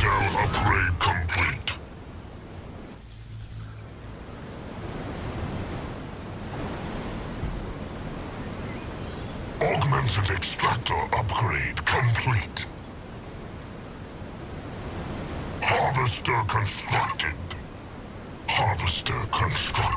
Citadel upgrade complete. Augmented extractor upgrade complete. Harvester constructed. Harvester constructed.